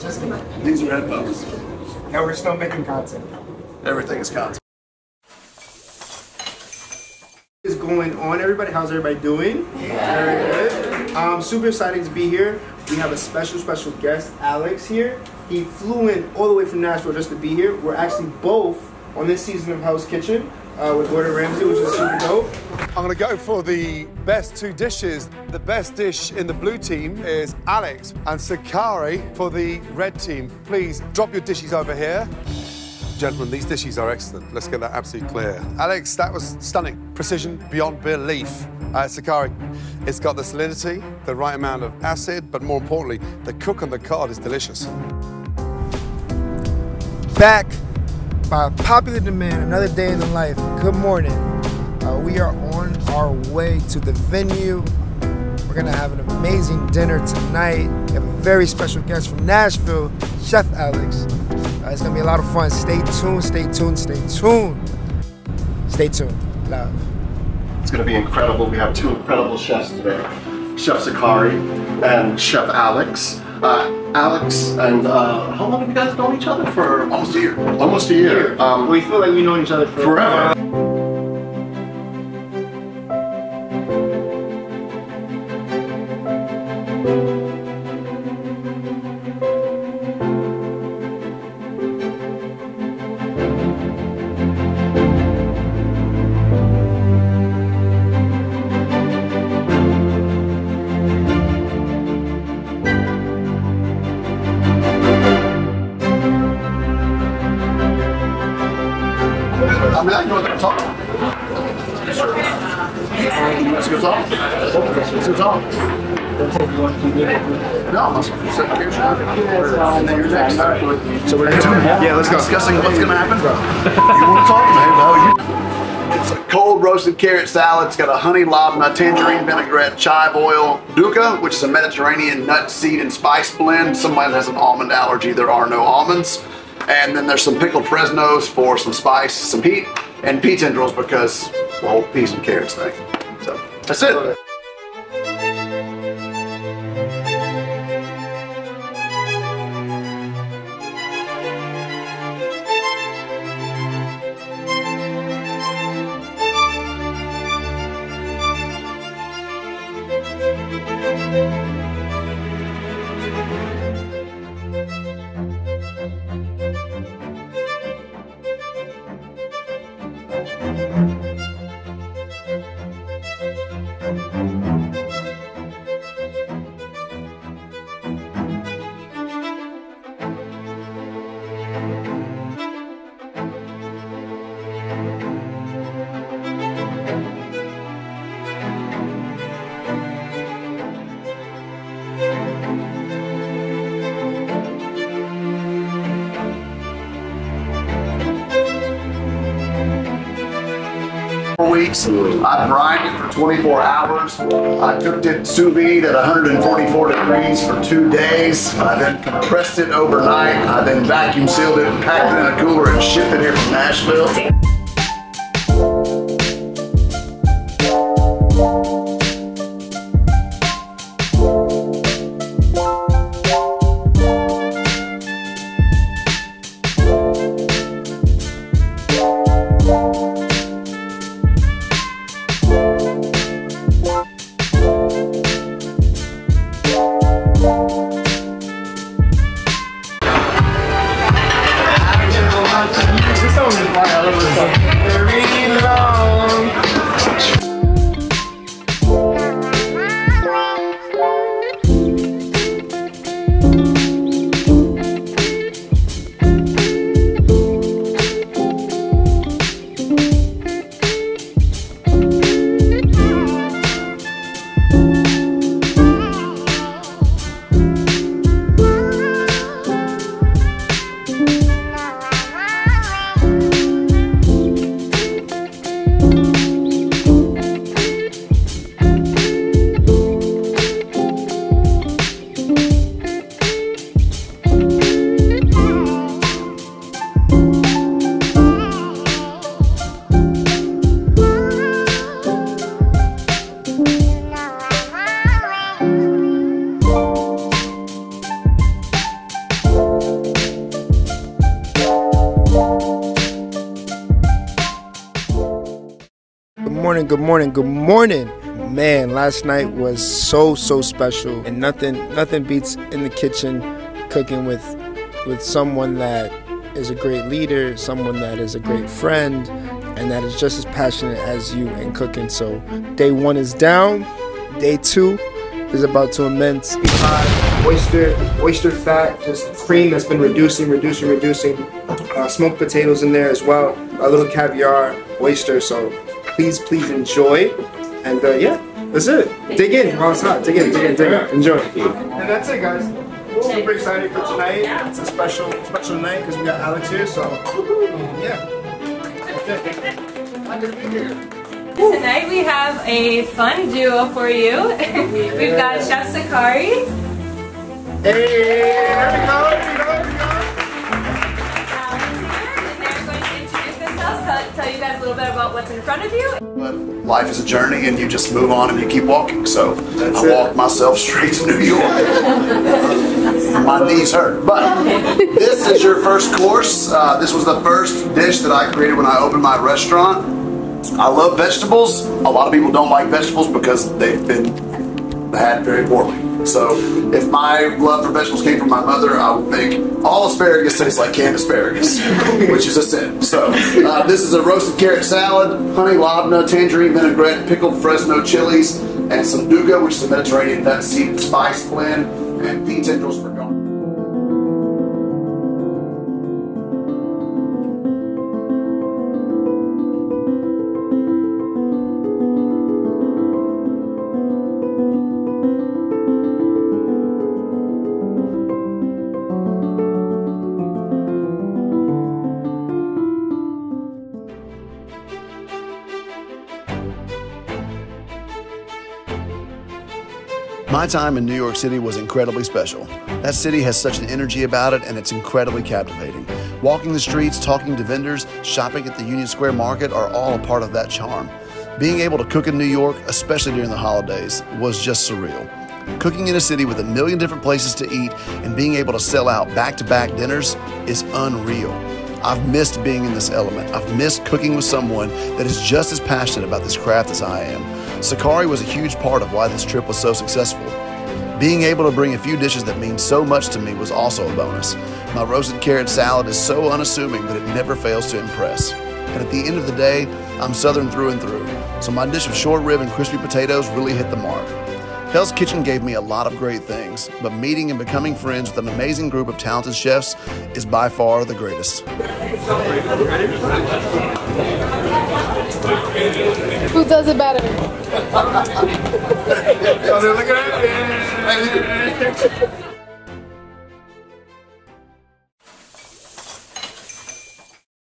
Just me. These are headphones. No, we're still making content. Everything is content. is going on, everybody? How's everybody doing? Very good. Um, super excited to be here. We have a special, special guest, Alex, here. He flew in all the way from Nashville just to be here. We're actually both on this season of Hell's Kitchen uh, with Gordon Ramsay, which is super dope. I'm gonna go for the best two dishes. The best dish in the blue team is Alex and Sakari for the red team. Please drop your dishes over here. Gentlemen, these dishes are excellent. Let's get that absolutely clear. Alex, that was stunning. Precision beyond belief. Uh, Sakari, it's got the salinity, the right amount of acid, but more importantly, the cook on the card is delicious. Back by popular demand, another day in the life. Good morning. Uh, we are on our way to the venue. We're gonna have an amazing dinner tonight. We have a very special guest from Nashville, Chef Alex. Uh, it's gonna be a lot of fun. Stay tuned, stay tuned, stay tuned. Stay tuned. Love. It's to be incredible. We have two incredible chefs today Chef Sakari and Chef Alex. Uh, Alex and uh, how long have you guys known each other for? Almost a year. Almost a year. Um, we feel like we've known each other for forever. I mean, I know what they're talking about. Let's go talk. Let's go talk. No, I'm second here. And then you're next. So we're yeah, let's go. Discussing what's gonna happen. You want to talk, man? Well, you. It's a cold roasted carrot salad. It's got a honey labna, tangerine vinaigrette, chive oil, dukkha, which is a Mediterranean nut, seed, and spice blend. Someone has an almond allergy. There are no almonds. And then there's some pickled Fresnos for some spice, some heat, and pea tendrils because, well, peas and carrots thing. So that's it. Weeks. I brined it for 24 hours. I cooked it sous vide at 144 degrees for two days. I then compressed it overnight. I then vacuum sealed it, packed it in a cooler, and shipped it here from Nashville. Good morning, good morning, good morning. Man, last night was so so special and nothing nothing beats in the kitchen cooking with with someone that is a great leader, someone that is a great friend and that is just as passionate as you in cooking. So, day 1 is down. Day 2 is about to immense. Oyster, oyster fat, just cream that's been reducing, reducing, reducing. Uh, smoked potatoes in there as well. A little caviar, oyster. So please, please enjoy. And uh, yeah, that's it. dig in while it's hot. Dig in, dig in, dig in. Enjoy. And that's it, guys. Super excited for tonight. It's a special, special night because we got Alex here. So yeah. Tonight we have a fun duo for you. We've got Chef Sakari. Hey, there we go, there we go, there we go. Alex here, and they're going to introduce themselves, tell, tell you guys a little bit about what's in front of you. But life is a journey, and you just move on and you keep walking. So That's I it. walked myself straight to New York. My knees hurt. But this is your first course. Uh, this was the first dish that I created when I opened my restaurant. I love vegetables. A lot of people don't like vegetables because they've been had very poorly. So if my love for vegetables came from my mother, I would make all asparagus taste like canned asparagus, which is a sin. So uh, this is a roasted carrot salad, honey labna, tangerine vinaigrette, pickled Fresno chilies, and some dukkha, which is a Mediterranean nut seed spice blend, and pea tendrils for My time in New York City was incredibly special. That city has such an energy about it, and it's incredibly captivating. Walking the streets, talking to vendors, shopping at the Union Square Market are all a part of that charm. Being able to cook in New York, especially during the holidays, was just surreal. Cooking in a city with a million different places to eat and being able to sell out back to back dinners is unreal. I've missed being in this element. I've missed cooking with someone that is just as passionate about this craft as I am. Sakari was a huge part of why this trip was so successful. Being able to bring a few dishes that mean so much to me was also a bonus. My roasted carrot salad is so unassuming that it never fails to impress. And at the end of the day, I'm Southern through and through, so my dish of short rib and crispy potatoes really hit the mark. Hell's Kitchen gave me a lot of great things, but meeting and becoming friends with an amazing group of talented chefs is by far the greatest. Who does it better? Look at that.